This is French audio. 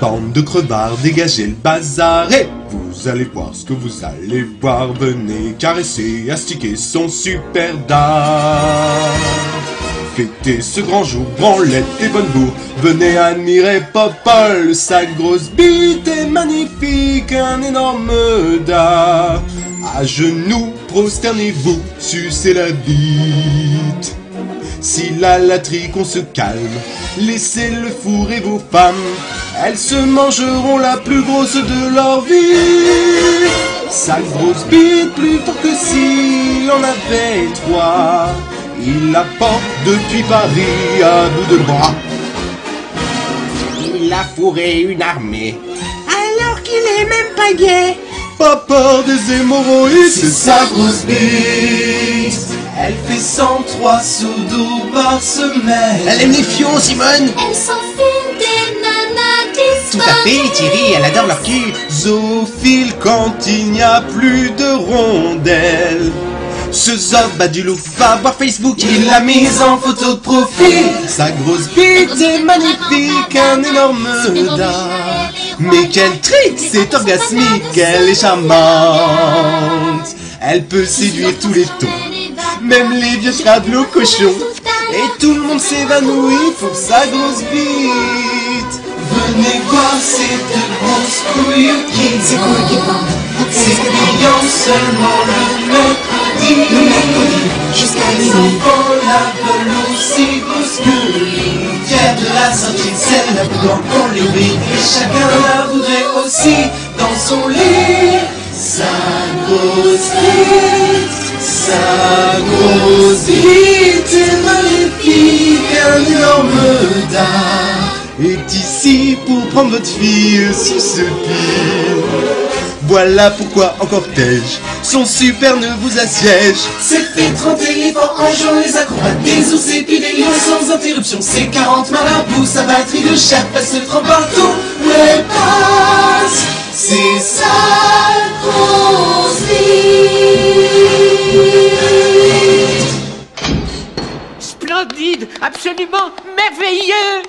Bande de crevards, dégagez le bazar et vous allez voir ce que vous allez voir. Venez caresser, astiquer son super dard. Fêtez ce grand jour, branlette et bonne bourre. Venez admirer Popol, sa grosse bite est magnifique, un énorme dard. À genoux, prosternez-vous, sucez la bite. Si la laterie qu'on se calme, laissez le fourrer vos femmes. Elles se mangeront la plus grosse de leur vie. Sa grosse bite plus fort que s'il en avait trois. Il la porte depuis Paris à bout de bras. Il a fourré une armée alors qu'il est même pas gay. Pas peur des hémorroïdes, C'est sa grosse bite. Elle fait 103 sous d'eau par semaine. Elle aime les fions, Simone Elle s'en fout des nanas Tout à fait, Thierry, elle adore leur cul. Zoophile quand il n'y a plus de rondelles. Ce zob a du loup, va voir Facebook, il l'a mise en photo de profil. Sa grosse bite est magnifique, un énorme dard. Mais quel trick, c'est orgasmique, elle est charmante. Elle peut séduire tous les tons, même les vieux crabelots cochons. Et tout le monde s'évanouit pour sa grosse bite. Venez voir ces deux grosses couilles qui brillant seulement le mercredi. Le mercredi, jusqu'à Les enfants la veulent aussi grosse la sortie, la plus grande qu'on vit. Et chacun la voudrait aussi dans son lit. Sa grosse sa grosse bite est magnifique, un énorme dard. est ici pour prendre votre fille sous ce pied. Voilà pourquoi en cortège, son super ne vous assiège. C'est fait 30 éléphants en jour, les acrobates, des ours et lions sans interruption. C'est 40 marabouts, sa batterie de chef, elle se trompe partout où passe. C'est ça, grosse. Splendide, absolument merveilleux